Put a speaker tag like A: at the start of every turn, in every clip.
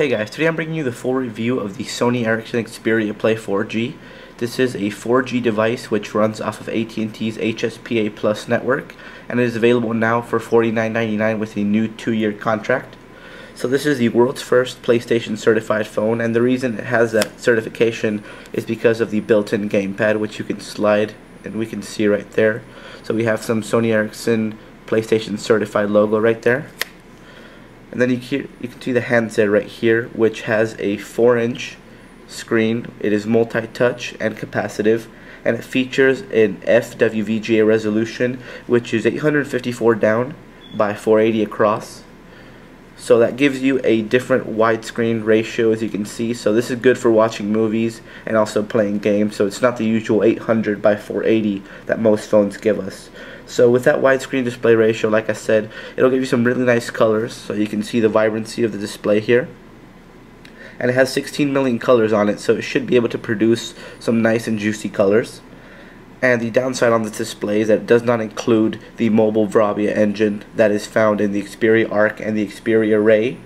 A: Hey guys, today I'm bringing you the full review of the Sony Ericsson Xperia Play 4G. This is a 4G device which runs off of AT&T's HSPA Plus network and it is available now for $49.99 with a new 2-year contract. So this is the world's first PlayStation certified phone and the reason it has that certification is because of the built-in gamepad which you can slide and we can see right there. So we have some Sony Ericsson PlayStation certified logo right there and then you can, you can see the handset right here which has a 4 inch screen. It is multi-touch and capacitive and it features an FWVGA resolution which is 854 down by 480 across so that gives you a different widescreen ratio as you can see. So this is good for watching movies and also playing games. So it's not the usual 800 by 480 that most phones give us. So with that widescreen display ratio like I said it'll give you some really nice colors. So you can see the vibrancy of the display here. And it has 16 million colors on it so it should be able to produce some nice and juicy colors and the downside on this display is that it does not include the mobile Bravia engine that is found in the Xperia Arc and the Xperia Ray.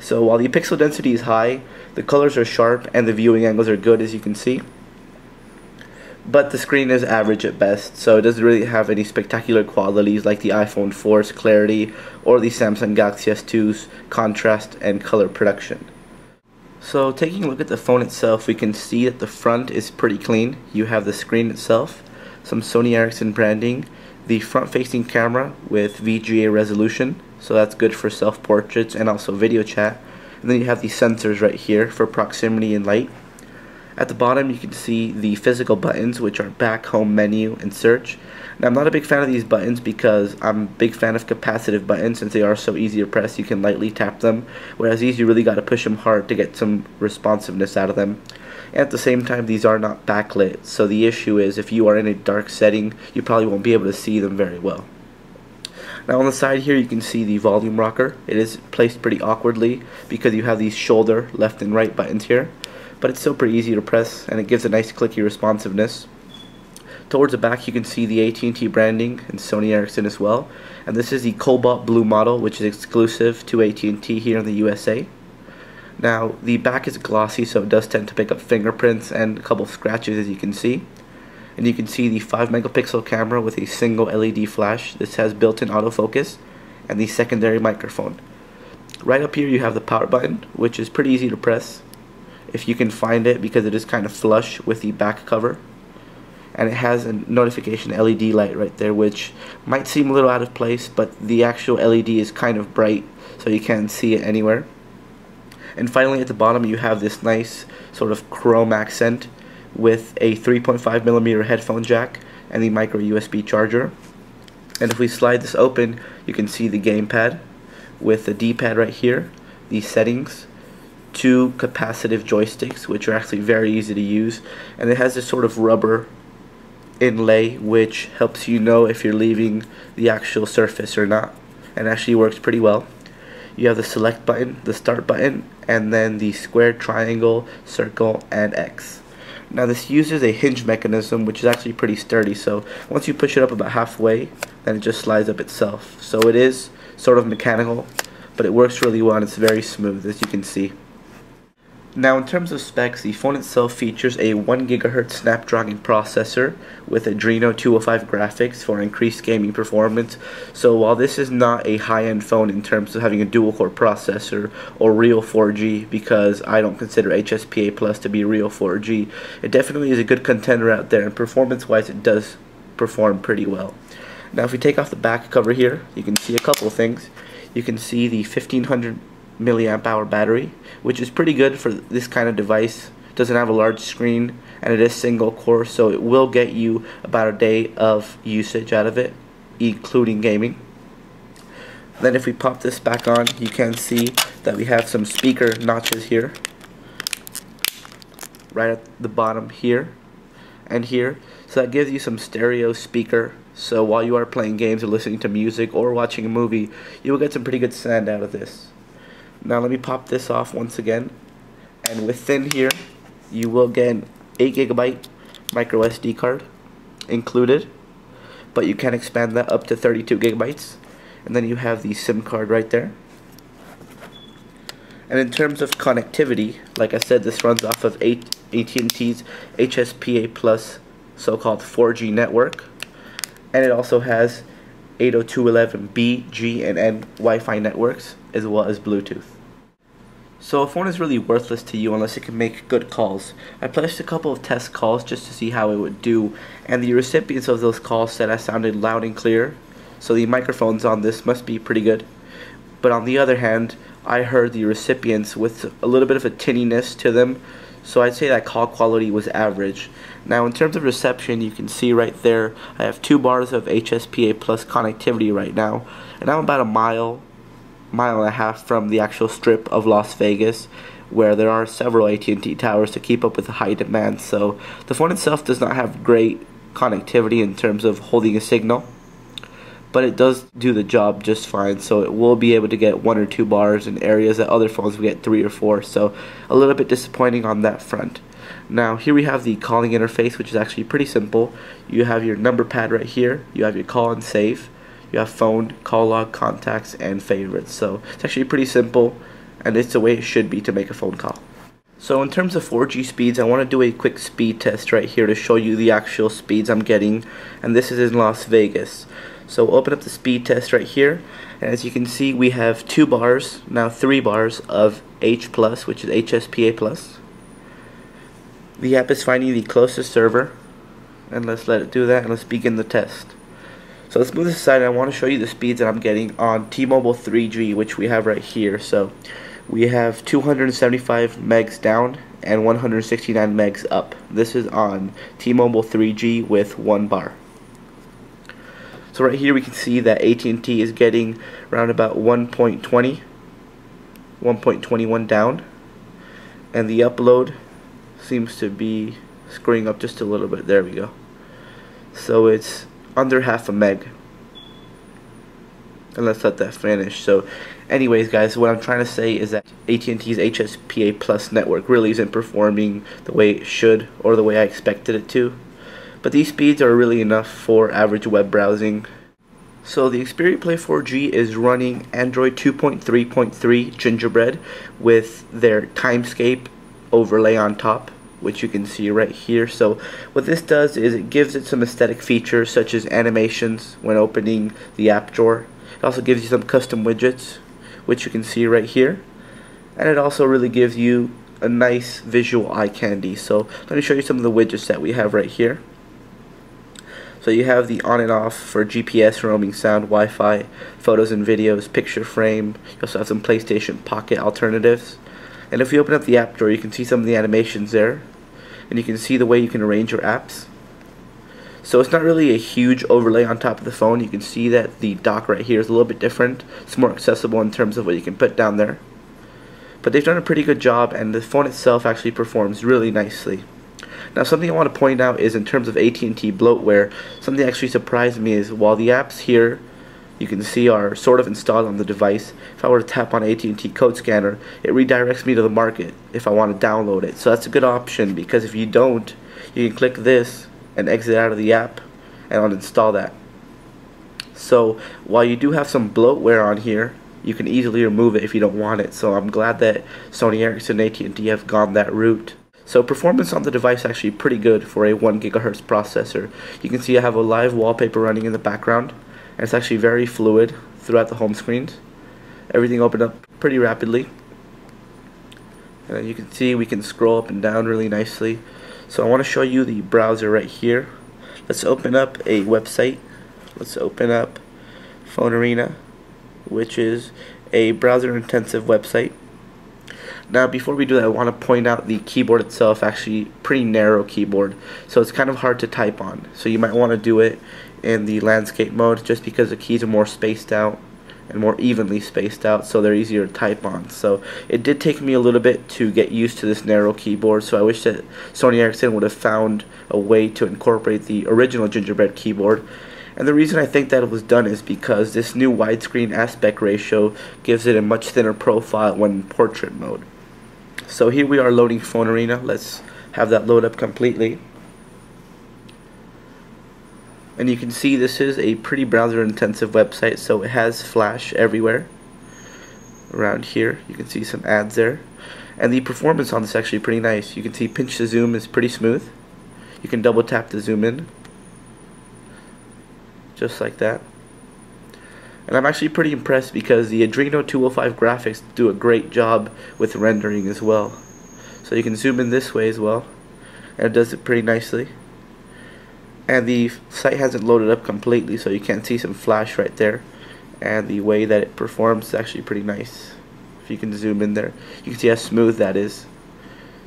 A: So while the pixel density is high, the colors are sharp and the viewing angles are good as you can see. But the screen is average at best, so it doesn't really have any spectacular qualities like the iPhone 4's clarity or the Samsung Galaxy S2's contrast and color production. So taking a look at the phone itself, we can see that the front is pretty clean. You have the screen itself, some Sony Ericsson branding, the front-facing camera with VGA resolution, so that's good for self-portraits and also video chat. And then you have the sensors right here for proximity and light. At the bottom you can see the physical buttons which are back, home, menu, and search. Now I'm not a big fan of these buttons because I'm a big fan of capacitive buttons since they are so easy to press you can lightly tap them whereas these you really got to push them hard to get some responsiveness out of them. At the same time these are not backlit so the issue is if you are in a dark setting you probably won't be able to see them very well. Now on the side here you can see the volume rocker. It is placed pretty awkwardly because you have these shoulder left and right buttons here but it's still pretty easy to press and it gives a nice clicky responsiveness. Towards the back you can see the AT&T branding and Sony Ericsson as well and this is the Cobalt Blue model which is exclusive to AT&T here in the USA. Now the back is glossy so it does tend to pick up fingerprints and a couple scratches as you can see. And you can see the 5 megapixel camera with a single LED flash. This has built-in autofocus and the secondary microphone. Right up here you have the power button which is pretty easy to press if you can find it because it is kind of flush with the back cover and it has a notification LED light right there which might seem a little out of place but the actual LED is kind of bright so you can't see it anywhere and finally at the bottom you have this nice sort of chrome accent with a 3.5 millimeter headphone jack and the micro USB charger. And if we slide this open you can see the gamepad with the D-pad right here the settings two capacitive joysticks which are actually very easy to use. And it has this sort of rubber inlay which helps you know if you're leaving the actual surface or not. And actually works pretty well you have the select button the start button and then the square triangle circle and X. Now this uses a hinge mechanism which is actually pretty sturdy so once you push it up about halfway then it just slides up itself. So it is sort of mechanical but it works really well and it's very smooth as you can see now in terms of specs, the phone itself features a 1 GHz Snapdragon processor with Adreno 205 graphics for increased gaming performance. So while this is not a high-end phone in terms of having a dual-core processor or real 4G, because I don't consider HSPA Plus to be real 4G, it definitely is a good contender out there, and performance-wise it does perform pretty well. Now if we take off the back cover here, you can see a couple things. You can see the 1500 milliamp hour battery, which is pretty good for this kind of device. Doesn't have a large screen and it is single core, so it will get you about a day of usage out of it, including gaming. Then if we pop this back on, you can see that we have some speaker notches here, right at the bottom here and here. So that gives you some stereo speaker. So while you are playing games or listening to music or watching a movie, you will get some pretty good sound out of this. Now let me pop this off once again. And within here, you will get an 8 gigabyte micro SD card included. But you can expand that up to 32 gigabytes. And then you have the SIM card right there. And in terms of connectivity, like I said, this runs off of AT&T's HSPA Plus so-called 4G network. And it also has 802.11b, G, and N Wi-Fi networks, as well as Bluetooth. So a phone is really worthless to you unless it can make good calls. I placed a couple of test calls just to see how it would do, and the recipients of those calls said I sounded loud and clear, so the microphones on this must be pretty good. But on the other hand, I heard the recipients with a little bit of a tinniness to them, so I'd say that call quality was average. Now in terms of reception, you can see right there, I have two bars of HSPA plus connectivity right now, and I'm about a mile, mile and a half from the actual strip of Las Vegas, where there are several AT&T towers to keep up with the high demand. So the phone itself does not have great connectivity in terms of holding a signal but it does do the job just fine. So it will be able to get one or two bars in areas that other phones will get three or four. So a little bit disappointing on that front. Now here we have the calling interface, which is actually pretty simple. You have your number pad right here. You have your call and save. You have phone, call log, contacts, and favorites. So it's actually pretty simple, and it's the way it should be to make a phone call. So in terms of 4G speeds, I want to do a quick speed test right here to show you the actual speeds I'm getting, and this is in Las Vegas. So open up the speed test right here. And as you can see, we have two bars, now three bars of H+, which is HSPA+. The app is finding the closest server. And let's let it do that, and let's begin the test. So let's move this aside, I want to show you the speeds that I'm getting on T-Mobile 3G, which we have right here. So we have 275 megs down and 169 megs up. This is on T-Mobile 3G with one bar. So right here we can see that AT&T is getting around about 1.20, 1.21 down, and the upload seems to be screwing up just a little bit. There we go. So it's under half a meg. And let's let that finish. So anyways guys, what I'm trying to say is that AT&T's HSPA Plus network really isn't performing the way it should or the way I expected it to. But these speeds are really enough for average web browsing. So the Xperia Play 4G is running Android 2.3.3 Gingerbread with their Timescape overlay on top which you can see right here. So what this does is it gives it some aesthetic features such as animations when opening the app drawer. It also gives you some custom widgets which you can see right here. And it also really gives you a nice visual eye candy. So let me show you some of the widgets that we have right here. So you have the on and off for GPS, roaming sound, Wi-Fi, photos and videos, picture frame. You also have some PlayStation Pocket alternatives. And if you open up the app drawer, you can see some of the animations there. And you can see the way you can arrange your apps. So it's not really a huge overlay on top of the phone. You can see that the dock right here is a little bit different. It's more accessible in terms of what you can put down there. But they've done a pretty good job and the phone itself actually performs really nicely. Now something I want to point out is in terms of AT&T bloatware, something that actually surprised me is while the apps here you can see are sort of installed on the device, if I were to tap on AT&T code scanner, it redirects me to the market if I want to download it. So that's a good option because if you don't, you can click this and exit out of the app and uninstall that. So while you do have some bloatware on here, you can easily remove it if you don't want it. So I'm glad that Sony Ericsson and AT&T have gone that route. So performance on the device is actually pretty good for a 1 gigahertz processor. You can see I have a live wallpaper running in the background and it's actually very fluid throughout the home screens. Everything opened up pretty rapidly. And you can see we can scroll up and down really nicely. So I want to show you the browser right here. Let's open up a website. Let's open up Phone Arena, which is a browser intensive website. Now before we do that I want to point out the keyboard itself actually pretty narrow keyboard so it's kind of hard to type on so you might want to do it in the landscape mode just because the keys are more spaced out and more evenly spaced out so they're easier to type on so it did take me a little bit to get used to this narrow keyboard so I wish that Sony Ericsson would have found a way to incorporate the original gingerbread keyboard and the reason I think that it was done is because this new widescreen aspect ratio gives it a much thinner profile when in portrait mode so here we are loading Phone Arena. Let's have that load up completely. And you can see this is a pretty browser intensive website so it has flash everywhere. around here. You can see some ads there. And the performance on this is actually pretty nice. You can see pinch to zoom is pretty smooth. You can double tap to zoom in. Just like that. And I'm actually pretty impressed because the Adreno 205 graphics do a great job with rendering as well. So you can zoom in this way as well. And it does it pretty nicely. And the site hasn't loaded up completely so you can see some flash right there. And the way that it performs is actually pretty nice. If you can zoom in there, you can see how smooth that is.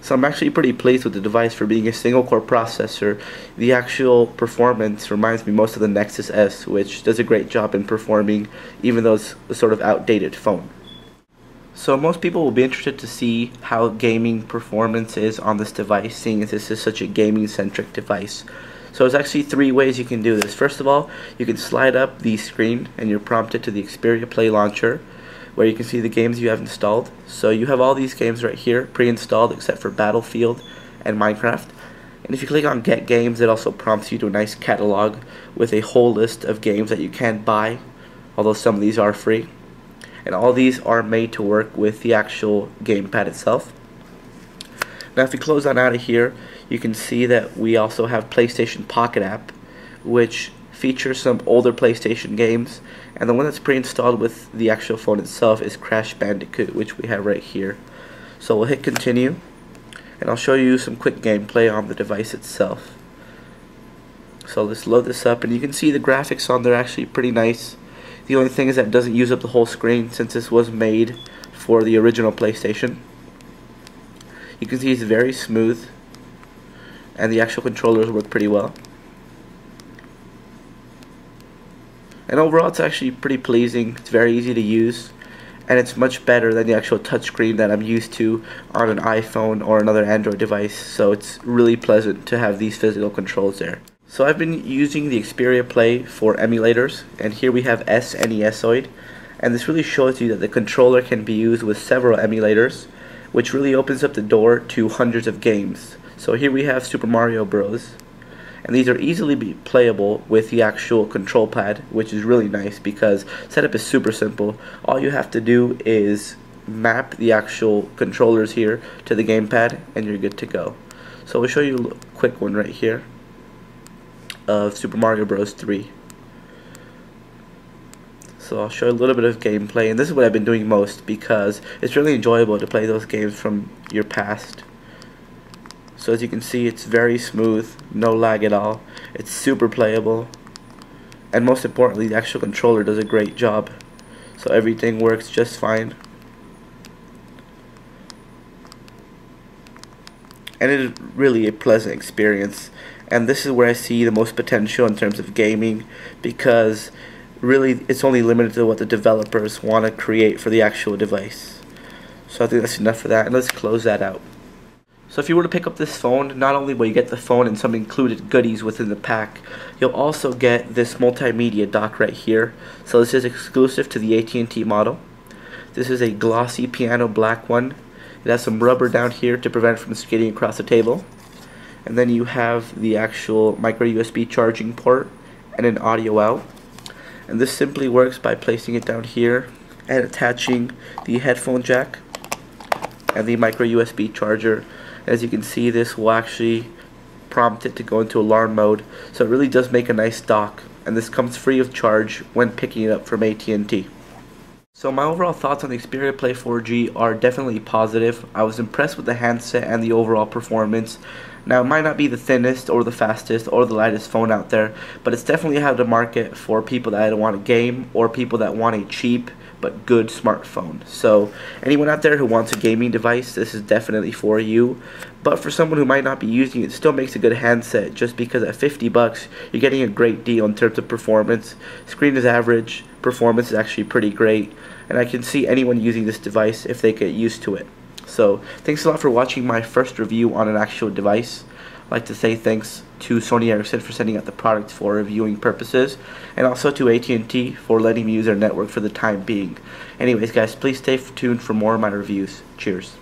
A: So I'm actually pretty pleased with the device for being a single core processor. The actual performance reminds me most of the Nexus S, which does a great job in performing even though it's a sort of outdated phone. So most people will be interested to see how gaming performance is on this device, seeing as this is such a gaming-centric device. So there's actually three ways you can do this. First of all, you can slide up the screen and you're prompted to the Xperia Play Launcher where you can see the games you have installed. So you have all these games right here pre-installed except for Battlefield and Minecraft. And if you click on Get Games, it also prompts you to a nice catalog with a whole list of games that you can buy, although some of these are free. And all these are made to work with the actual gamepad itself. Now if you close on out of here, you can see that we also have PlayStation Pocket app, which features some older PlayStation games, and the one that's pre-installed with the actual phone itself is Crash Bandicoot, which we have right here. So we'll hit continue, and I'll show you some quick gameplay on the device itself. So let's load this up, and you can see the graphics on there actually pretty nice. The only thing is that it doesn't use up the whole screen since this was made for the original PlayStation. You can see it's very smooth, and the actual controllers work pretty well. and overall it's actually pretty pleasing it's very easy to use and it's much better than the actual touchscreen that I'm used to on an iPhone or another Android device so it's really pleasant to have these physical controls there. So I've been using the Xperia Play for emulators and here we have SNESoid and this really shows you that the controller can be used with several emulators which really opens up the door to hundreds of games. So here we have Super Mario Bros. And these are easily be playable with the actual control pad which is really nice because setup is super simple. All you have to do is map the actual controllers here to the gamepad and you're good to go. So we'll show you a quick one right here of Super Mario Bros. 3 so I'll show a little bit of gameplay and this is what I've been doing most because it's really enjoyable to play those games from your past so as you can see it's very smooth, no lag at all. It's super playable. And most importantly the actual controller does a great job. So everything works just fine. And it is really a pleasant experience. And this is where I see the most potential in terms of gaming because really it's only limited to what the developers want to create for the actual device. So I think that's enough for that and let's close that out. So if you were to pick up this phone, not only will you get the phone and some included goodies within the pack, you'll also get this multimedia dock right here. So this is exclusive to the AT&T model. This is a glossy piano black one. It has some rubber down here to prevent from skidding across the table. And then you have the actual micro USB charging port and an audio out. And this simply works by placing it down here and attaching the headphone jack and the micro USB charger as you can see this will actually prompt it to go into alarm mode so it really does make a nice dock and this comes free of charge when picking it up from AT&T. So my overall thoughts on the Xperia Play 4G are definitely positive. I was impressed with the handset and the overall performance. Now it might not be the thinnest or the fastest or the lightest phone out there, but it's definitely out of the market for people that want a game or people that want a cheap but good smartphone. So anyone out there who wants a gaming device, this is definitely for you. But for someone who might not be using it, it still makes a good handset just because at 50 bucks, you're getting a great deal in terms of performance. Screen is average, performance is actually pretty great, and I can see anyone using this device if they get used to it. So thanks a lot for watching my first review on an actual device. I'd like to say thanks to Sony Ericsson for sending out the product for reviewing purposes, and also to AT&T for letting me use their network for the time being. Anyways, guys, please stay tuned for more of my reviews. Cheers.